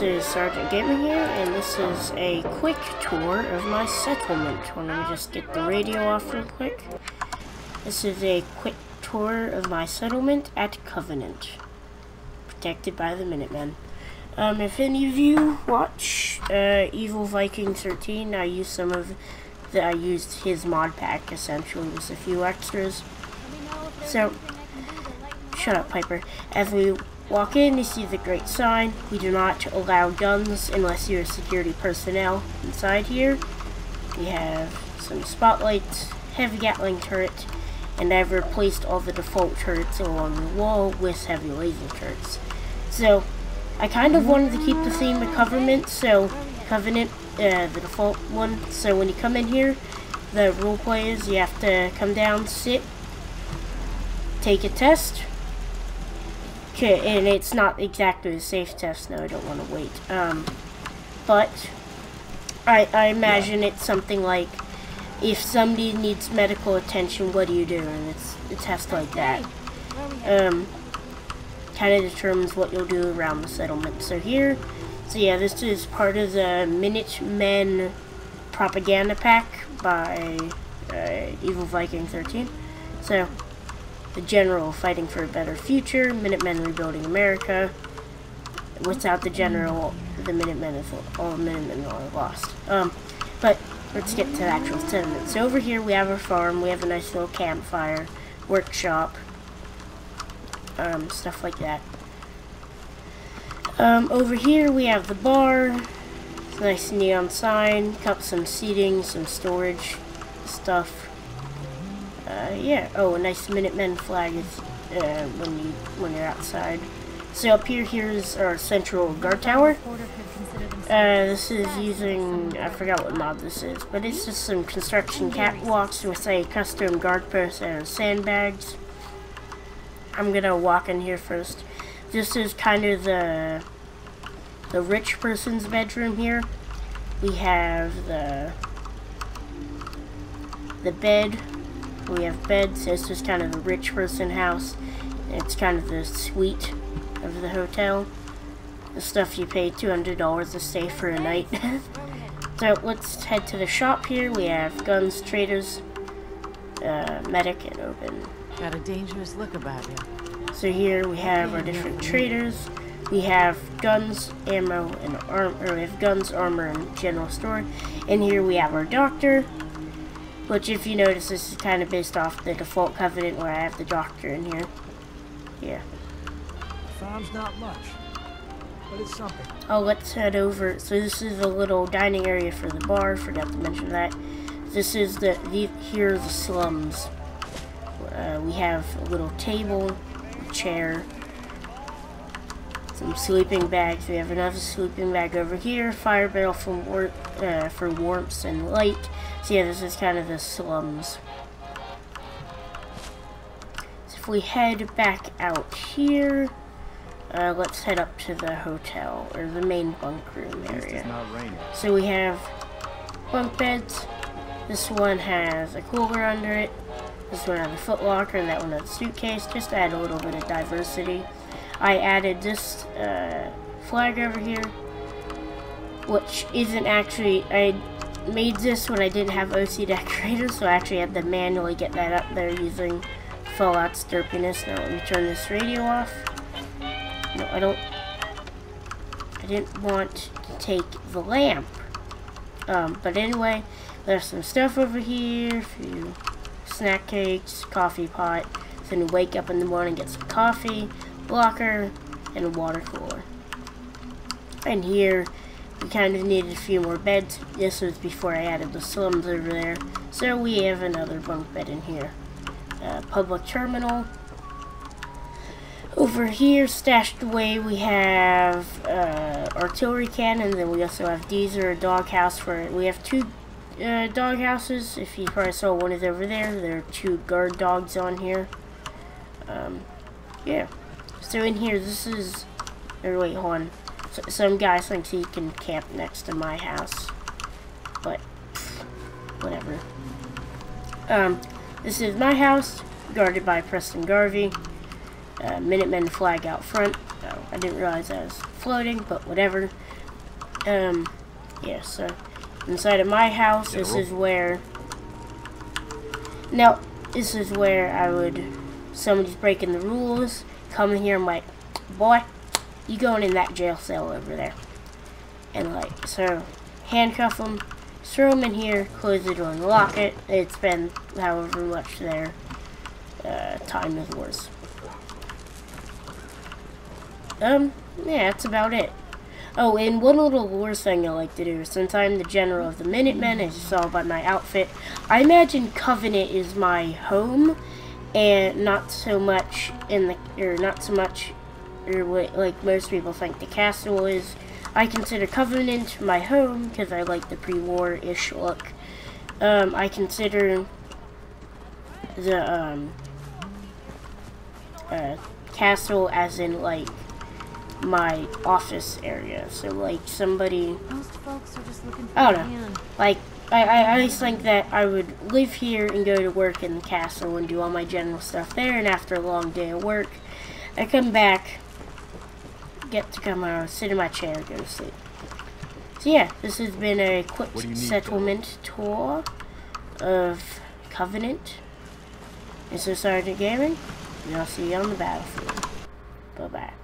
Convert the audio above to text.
this is Sergeant Gaming here, and this is a quick tour of my settlement. Well, let me just get the radio off real quick. This is a quick tour of my settlement at Covenant, protected by the Minutemen. Um, if any of you watch uh, Evil Viking 13, I used some of the, I used his mod pack essentially with a few extras. So, shut up, Piper. As we Walk in, you see the great sign. We do not allow guns unless you're security personnel. Inside here, we have some spotlights, heavy Gatling turret, and I've replaced all the default turrets along the wall with heavy laser turrets. So, I kind of wanted to keep the theme of Covenant, so Covenant, uh, the default one. So when you come in here, the rule play is you have to come down, sit, take a test, Okay, and it's not exactly a safe test, no, I don't want to wait. Um, but, I, I imagine it's something like, if somebody needs medical attention, what do you do? And it's a test like that. Um, kind of determines what you'll do around the settlement. So here, so yeah, this is part of the Minutemen propaganda pack by uh, Evil Viking 13. So, the General fighting for a better future, Minutemen rebuilding America. Without the General, the Minutemen is all the Minutemen are lost. Um, but let's get to the actual settlement. So over here we have our farm, we have a nice little campfire, workshop, um, stuff like that. Um, over here we have the bar, nice neon sign, cup some seating, some storage stuff. Uh, yeah. Oh, a nice Minutemen flag is uh, when you when you're outside. So up here, here's our central guard tower. Uh, this is using, I forgot what mod this is, but it's just some construction catwalks with a custom guard post and sandbags. I'm gonna walk in here first. This is kind of the the rich person's bedroom here. We have the the bed we have beds. This is kind of a rich person house. It's kind of the suite of the hotel. The stuff you pay $200 to stay for a night. so let's head to the shop here. We have guns, traders, uh, medic, and open. Got a dangerous look about you. So here we have our different traders. We have guns, ammo, and arm. Or we have guns, armor, and general store. And here we have our doctor, which, if you notice, this is kind of based off the default covenant where I have the doctor in here. Yeah. Farm's not much, but it's something. Oh, let's head over. So this is a little dining area for the bar. Forgot to mention that. This is the, the here are the slums. Uh, we have a little table, a chair, some sleeping bags. We have another sleeping bag over here. Fire barrel for war uh, for warmth and light. So yeah, this is kind of the slums. So if we head back out here, uh, let's head up to the hotel, or the main bunk room area. So we have bunk beds. This one has a cooler under it. This one has a foot locker, and that one has a suitcase, just to add a little bit of diversity. I added this uh, flag over here, which isn't actually, I made this when I didn't have OC Decorator, so I actually had to manually get that up there using Fallout's derpiness. Now let me turn this radio off. No, I don't... I didn't want to take the lamp. Um, but anyway, there's some stuff over here, a few snack cakes, coffee pot. You wake up in the morning, get some coffee, blocker, and a water cooler. And here, we kind of needed a few more beds. This was before I added the slums over there. So we have another bunk bed in here. Uh, public terminal. Over here, stashed away, we have uh, artillery cannon. Then we also have Deezer, a doghouse for We have two uh, dog houses. If you probably saw one is over there. There are two guard dogs on here. Um, yeah. So in here, this is... Or wait, hold on. So, some guy thinks he can camp next to my house. But, whatever. Um, this is my house, guarded by Preston Garvey. Uh, Minutemen flag out front. Oh, I didn't realize I was floating, but whatever. Um, yeah, so inside of my house, this is where. Now, this is where I would. Somebody's breaking the rules. Come in here, I'm like, boy, you going in that jail cell over there. And like, so, handcuff them, throw them in here, close the door and lock it. It's been however much their uh, time is worth. Um, yeah, that's about it. Oh, and one little lore thing I like to do, since I'm the general of the Minutemen, as you saw by my outfit, I imagine Covenant is my home, and not so much in the, or not so much, or what, like most people think the castle is. I consider Covenant my home, because I like the pre-war-ish look. Um, I consider the, um, uh, castle as in, like, my office area. So like somebody, Most folks are just looking for I don't know. like I, I, always think that I would live here and go to work in the castle and do all my general stuff there. And after a long day of work, I come back, get to come uh, sit in my chair, and go to sleep. So yeah, this has been a quick What do you need, settlement tour of Covenant. This is Sergeant Gaming, and I'll see you on the battlefield. Bye bye.